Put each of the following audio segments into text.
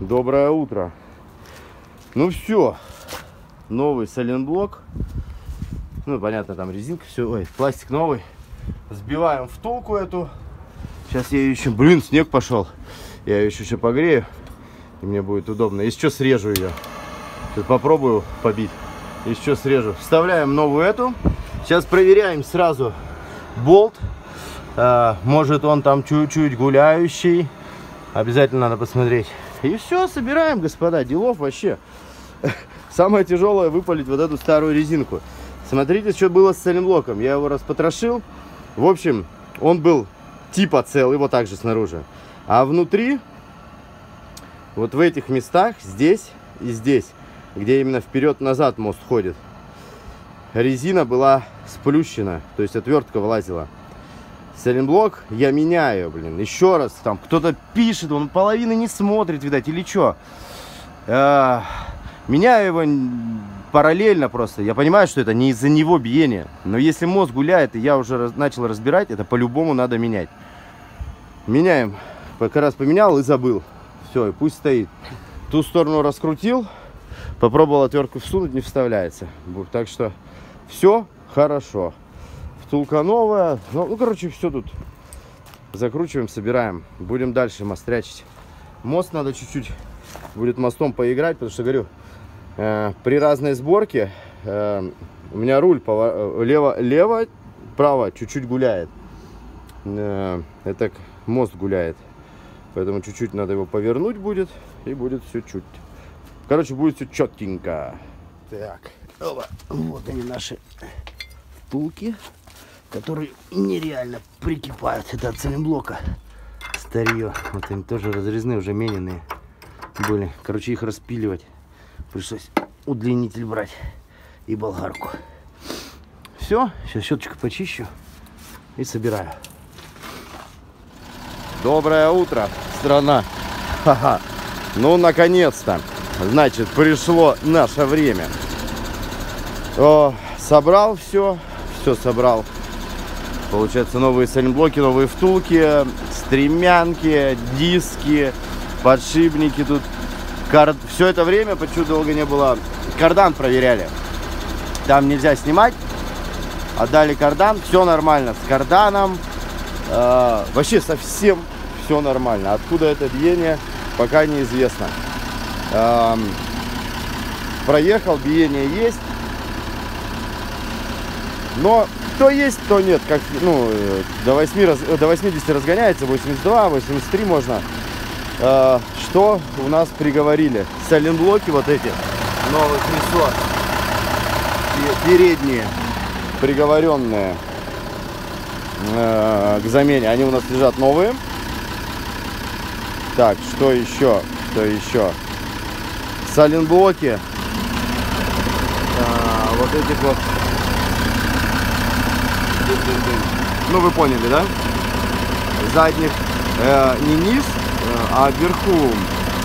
Доброе утро. Ну все, новый соленблок. Ну, понятно, там резинка, все, ой, пластик новый. Сбиваем втулку эту. Сейчас я ее еще, блин, снег пошел. Я ее еще, еще погрею, и мне будет удобно. Если что, срежу ее. Сейчас попробую побить. Если что, срежу. Вставляем новую эту. Сейчас проверяем сразу болт. А, может он там чуть-чуть гуляющий. Обязательно надо посмотреть. И все, собираем, господа. Делов вообще. Самое тяжелое выпалить вот эту старую резинку. Смотрите, что было с соленблоком. Я его распотрошил. В общем, он был типа целый, вот так же снаружи. А внутри, вот в этих местах, здесь и здесь, где именно вперед-назад мост ходит, резина была сплющена, то есть отвертка вылазила. Соленблок я меняю, блин, еще раз, там кто-то пишет, он половины не смотрит, видать, или что. А, меняю его параллельно просто. Я понимаю, что это не из-за него биение. Но если мозг гуляет, и я уже раз, начал разбирать, это по-любому надо менять. Меняем. Пока раз поменял и забыл. Все, и пусть стоит. Ту сторону раскрутил. Попробовал отвертку всунуть, не вставляется. Так что все хорошо втулка новая. Ну, ну, короче, все тут закручиваем, собираем. Будем дальше мострячить. Мост надо чуть-чуть будет мостом поиграть, потому что, говорю, э, при разной сборке э, у меня руль повор... лево, лево, право чуть-чуть гуляет. Э, это мост гуляет. Поэтому чуть-чуть надо его повернуть будет. И будет все чуть. Короче, будет все четенько. Так, оба. вот они наши втулки которые нереально прикипают. Это от цилимблока старье. Вот они тоже разрезные, уже мененные были. Короче, их распиливать. Пришлось удлинитель брать и болгарку. Все, сейчас щеточку почищу и собираю. Доброе утро, страна. Ха-ха. Ну, наконец-то. Значит, пришло наше время. О, собрал все. Все собрал. Получается новые сайлентблоки, новые втулки, стремянки, диски, подшипники тут. Кар... Все это время, почему долго не было, кардан проверяли. Там нельзя снимать. Отдали кардан, все нормально с карданом. Э, вообще совсем все нормально. Откуда это биение, пока неизвестно. Э, проехал, биение есть. Но то есть, то нет. Как, ну, до, 8, раз, до 80 разгоняется, 82, 83 можно. Э, что у нас приговорили? Соленблоки вот эти, новых колесо, передние, приговоренные э, к замене. Они у нас лежат новые. Так, что еще? Что еще? Соленблоки. Э, вот этих вот ну, вы поняли, да? Задних э, не низ, э, а вверху,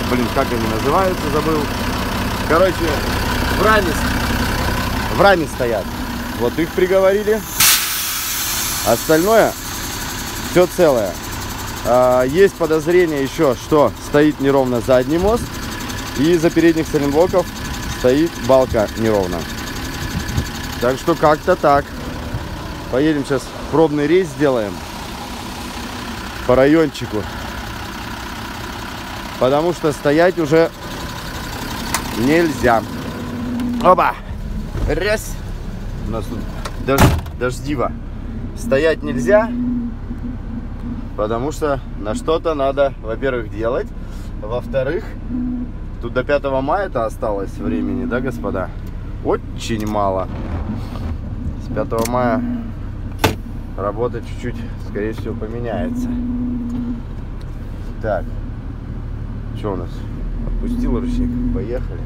блин, как они называются, забыл. Короче, в раме, в раме стоят. Вот их приговорили. Остальное все целое. А, есть подозрение еще, что стоит неровно задний мост. И из-за передних соленблоков стоит балка неровно. Так что как-то так. Поедем сейчас пробный рейс сделаем по райончику. Потому что стоять уже нельзя. Оба! Раз! У нас тут дож дождиво. Стоять нельзя, потому что на что-то надо, во-первых, делать. Во-вторых, тут до 5 мая-то осталось времени, да, господа? Очень мало. С 5 мая работа чуть-чуть, скорее всего, поменяется. Так, что у нас? Отпустил ручник, поехали.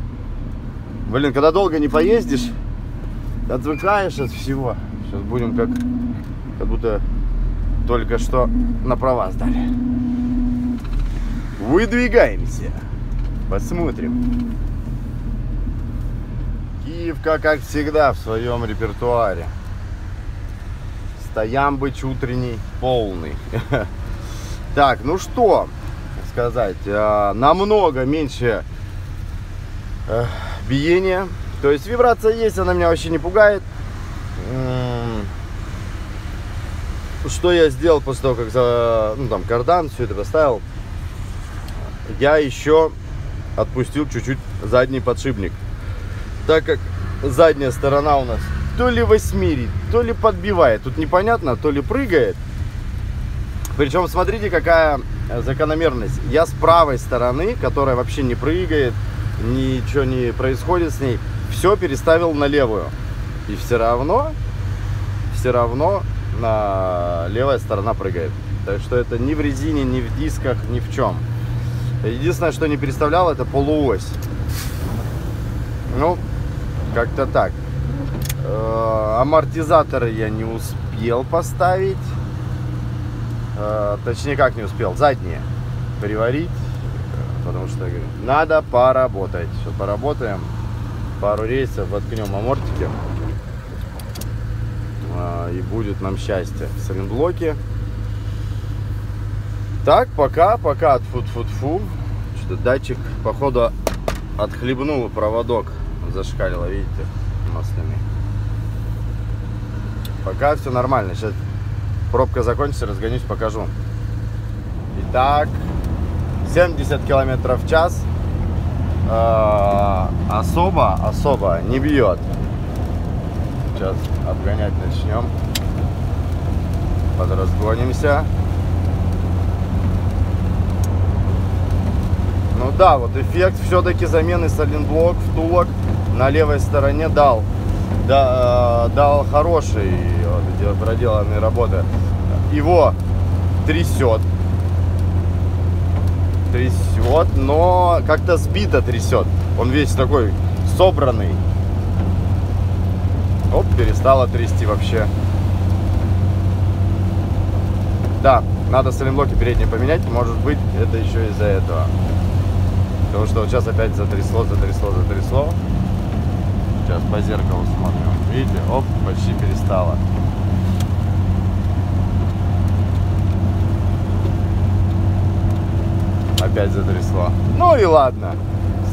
Блин, когда долго не поездишь, отвыкаешь от всего. Сейчас будем как, как будто только что на права сдали. Выдвигаемся. Посмотрим. Киевка, как всегда, в своем репертуаре. Стоямбыч утренний полный. Так, ну что, сказать, э, намного меньше э, биения. То есть вибрация есть, она меня вообще не пугает. Что я сделал после того, как за, ну, там, кардан, все это поставил? Я еще отпустил чуть-чуть задний подшипник. Так как задняя сторона у нас то ли восьмерит, то ли подбивает. Тут непонятно, то ли прыгает. Причем смотрите, какая закономерность. Я с правой стороны, которая вообще не прыгает, ничего не происходит с ней, все переставил на левую. И все равно, все равно на левая сторона прыгает. Так что это ни в резине, ни в дисках, ни в чем. Единственное, что не переставлял, это полуось. Ну, как-то так. Э, амортизаторы я не успел поставить. Э, точнее, как не успел, задние приварить. Потому что надо поработать. Сейчас поработаем. Пару рейсов воткнем амортики. Э, и будет нам счастье. Сайлентблоки. Так, пока, пока, тфу-тфу-тфу. Что-то датчик, походу, отхлебнул проводок. Зашкалило, видите, масляный. Пока все нормально. Сейчас пробка закончится, разгонюсь, покажу. Итак, 70 километров в час. Э, особо, особо не бьет. Сейчас обгонять начнем. Подразгонимся. Ну да, вот эффект все-таки замены сайлентблок, втулок на левой стороне дал. Э, дал хороший проделанные работы. Его трясет. Трясет, но как-то сбито трясет. Он весь такой собранный. Оп, перестало трясти вообще. Да, надо сайлентблоки передние поменять. Может быть, это еще из-за этого. Потому что вот сейчас опять затрясло, затрясло, затрясло. Сейчас по зеркалу смотрим. Видите, оп, почти перестало. Опять затрясло. Ну и ладно.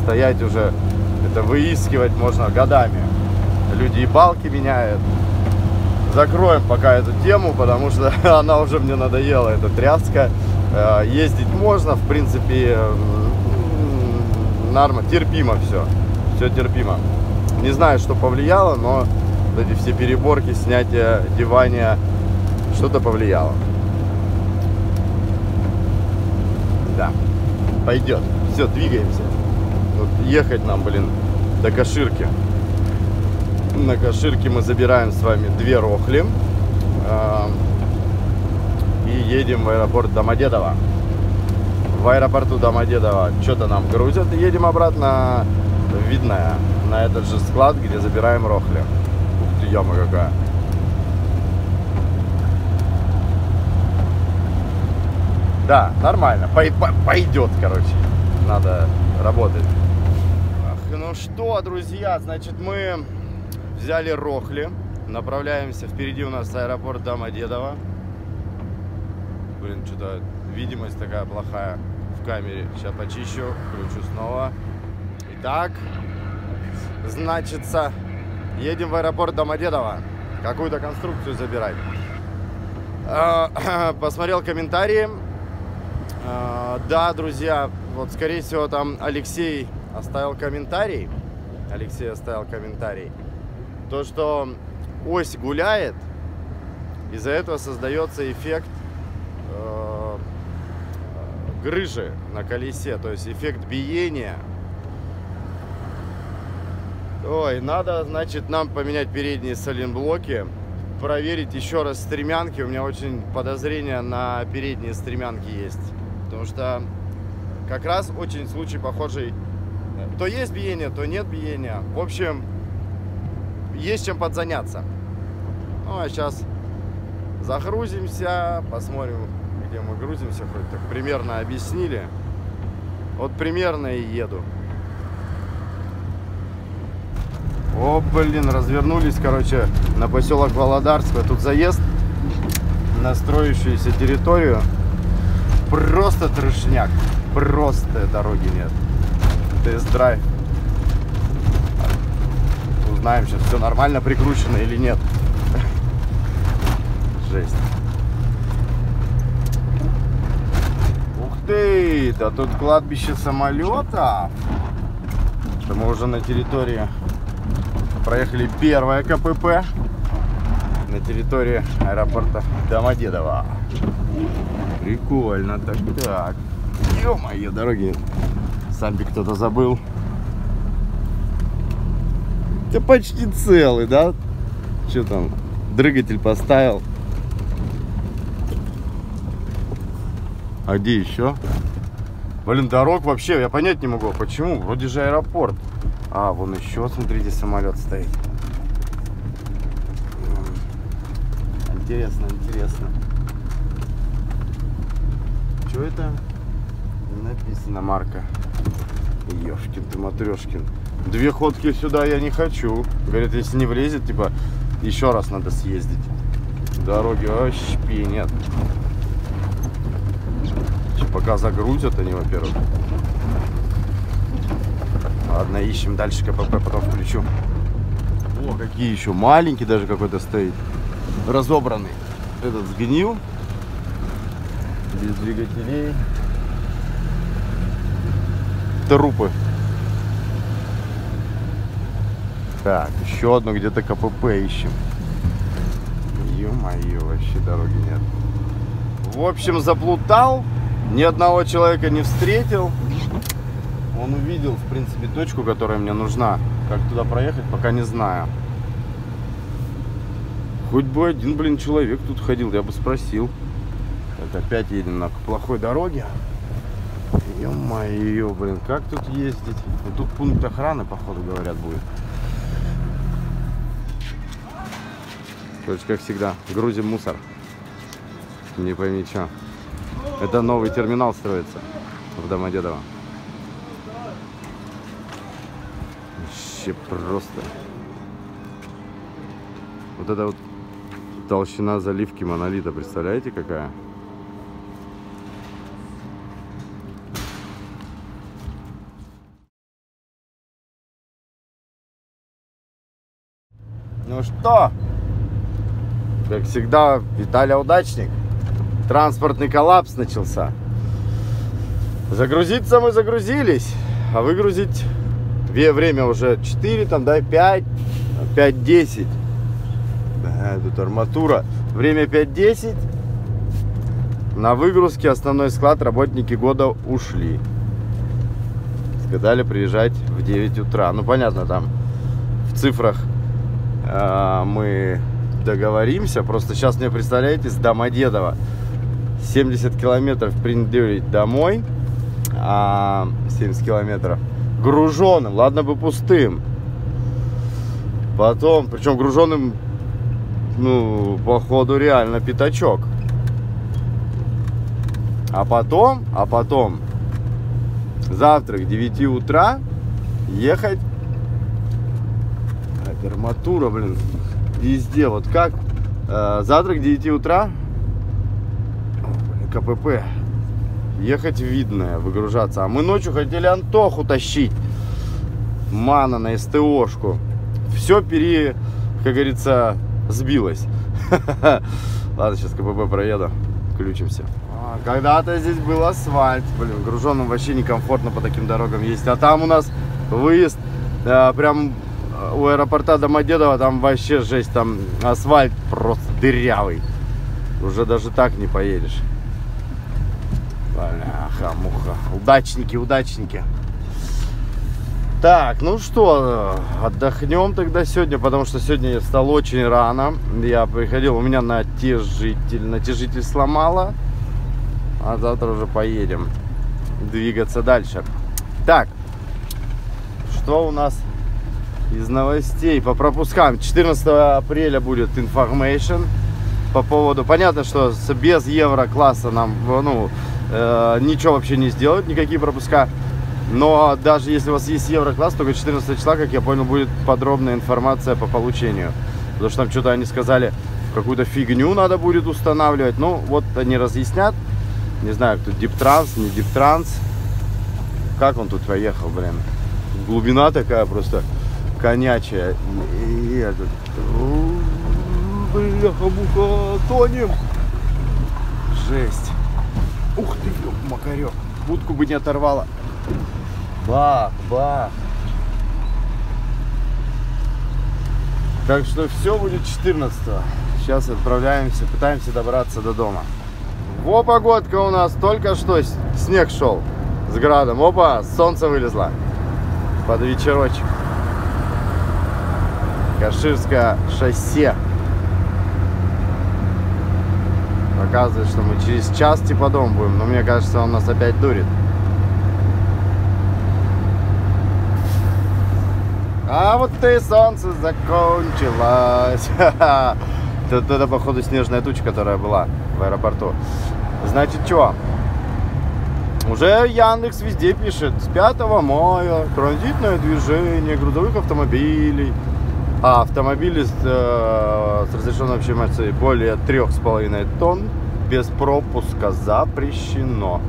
Стоять уже, это выискивать можно годами. Люди и балки меняют. Закроем пока эту тему, потому что она уже мне надоела, эта тряска. Э, ездить можно, в принципе, норма, терпимо все. Все терпимо. Не знаю, что повлияло, но эти все переборки, снятие дивания, что-то повлияло. Да, пойдет. Все, двигаемся. Вот ехать нам, блин, до Каширки. На Каширке мы забираем с вами две рохли. Э, и едем в аэропорт Домодедово в аэропорту Домодедово что-то нам грузят едем обратно в Видное, на этот же склад, где забираем рохли. Ух ты, яма какая. Да, нормально, Пой пойдет, короче. Надо работать. Ах, ну что, друзья, значит, мы взяли рохли. Направляемся, впереди у нас аэропорт Домодедово. Блин, что-то видимость такая плохая в камере. Сейчас почищу, включу снова. Итак, значится, едем в аэропорт Домодедово. Какую-то конструкцию забирать. А, посмотрел комментарии. А, да, друзья, вот скорее всего там Алексей оставил комментарий. Алексей оставил комментарий. То, что ось гуляет, из-за этого создается эффект грыжи на колесе, то есть эффект биения. Ой, надо, значит, нам поменять передние соленблоки, проверить еще раз стремянки. У меня очень подозрение на передние стремянки есть. Потому что как раз очень случай похожий. То есть биение, то нет биения. В общем, есть чем подзаняться. Ну, а сейчас загрузимся, посмотрим, где мы грузимся, хоть так примерно объяснили. Вот примерно и еду. О, блин, развернулись, короче, на поселок Володарского. Тут заезд на строящуюся территорию. Просто трешняк. Просто дороги нет. Тест-драйв. Узнаем сейчас, все нормально прикручено или нет. Жесть. Ух ты, да тут кладбище самолета. Это мы уже на территории проехали первое КПП на территории аэропорта Домодедово. Прикольно, так так. Ё-моё, дороги. Самби кто-то забыл. Ты почти целый, да? Что там? Дрыгатель поставил. А где еще? Блин, дорог вообще, я понять не могу. Почему? Вроде же аэропорт. А, вон еще, смотрите, самолет стоит. Интересно, интересно. Что это? Написано марка. Ёшкин ты матрешкин. Две ходки сюда я не хочу. Говорят, если не влезет, типа, еще раз надо съездить. Дороги вообще нет. Пока загрузят они, во-первых. Ладно, ищем дальше КПП, потом включу. О, какие еще маленькие даже какой-то стоит. Разобранный. Этот сгнил. Без двигателей. Трупы. Так, еще одно где-то КПП ищем. Ё-моё, вообще дороги нет. В общем, заплутал. Ни одного человека не встретил он увидел, в принципе, точку, которая мне нужна. Как туда проехать, пока не знаю. Хоть бы один, блин, человек тут ходил, я бы спросил. Это опять едем на плохой дороге. Ё-моё, блин, как тут ездить? Ну, тут пункт охраны, походу, говорят, будет. То есть, как всегда, грузим мусор. Не пойми, что. Это новый терминал строится в Домодедово. Вообще просто. Вот это вот толщина заливки монолита, представляете какая? Ну что, как всегда, Виталий удачник. Транспортный коллапс начался. Загрузиться мы загрузились, а выгрузить время уже 4, там, да, 5, 5-10. Да, тут арматура. Время 5-10. На выгрузке основной склад работники года ушли. Сказали приезжать в 9 утра. Ну, понятно, там в цифрах э, мы договоримся. Просто сейчас мне, представляете, с Домодедово 70 километров приндырить домой. А 70 километров груженным, ладно бы пустым. Потом, причем груженным, ну, походу реально пятачок. А потом, а потом, завтра к 9 утра ехать. А, блин, везде. Вот как э, завтра к 9 утра КПП ехать видное, выгружаться. А мы ночью хотели Антоху тащить. Мана на СТОшку. Все пере, как говорится, сбилось. Ладно, сейчас КПП проеду, включимся. А, Когда-то здесь был асфальт, блин, груженным вообще некомфортно по таким дорогам ездить. А там у нас выезд э, прям у аэропорта Домодедово, там вообще жесть, там асфальт просто дырявый. Уже даже так не поедешь. Бляха, муха. Удачники, удачники. Так, ну что, отдохнем тогда сегодня, потому что сегодня я встал очень рано. Я приходил, у меня натяжитель, натяжитель сломало. А завтра уже поедем двигаться дальше. Так, что у нас из новостей по пропускам? 14 апреля будет information по поводу... Понятно, что без евро-класса нам, ну, э, ничего вообще не сделают, никакие пропуска. Но даже если у вас есть еврокласс, только 14 числа, как я понял, будет подробная информация по получению. Потому что там что-то они сказали, какую-то фигню надо будет устанавливать. Ну, вот они разъяснят. Не знаю, тут диптранс, не диптранс. Как он тут проехал, блин? Глубина такая просто конячая. И я тут... Бляха-муха, тонем. Жесть. Ух ты, макарек. Будку бы не оторвала. Бах, бах. Так что все будет 14 Сейчас отправляемся, пытаемся добраться до дома. Во, погодка у нас только что снег шел с градом. Опа, солнце вылезло под вечерочек. Каширское шоссе. Показывает, что мы через час типа дом будем, но мне кажется, он нас опять дурит. А вот и солнце закончилось. Это, это, походу, снежная туча, которая была в аэропорту. Значит, что? Уже Яндекс везде пишет. С 5 мая транзитное движение грузовых автомобилей. А автомобили с, э, с разрешенной общей массой более 3,5 тонн без пропуска запрещено.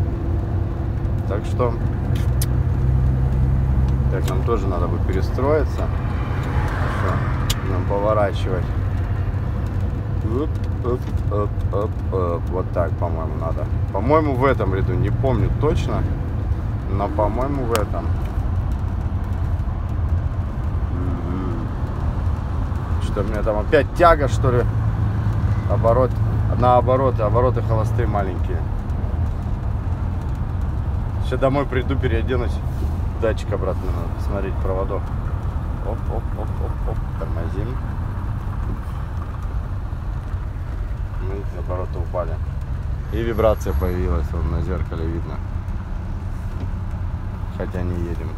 Так что так, нам тоже надо будет перестроиться. Что? Нам поворачивать. Оп, оп, оп, оп, оп. Вот так, по-моему, надо. По-моему, в этом ряду. Не помню точно. Но, по-моему, в этом. Что мне там опять тяга, что ли? Оборот. На обороты. Обороты холостые маленькие. Сейчас домой приду, переоденусь датчик обратно надо посмотреть проводок. Оп, оп, оп, оп, оп, тормозим. Ну, обороты упали. И вибрация появилась, вот на зеркале видно. Хотя не едем.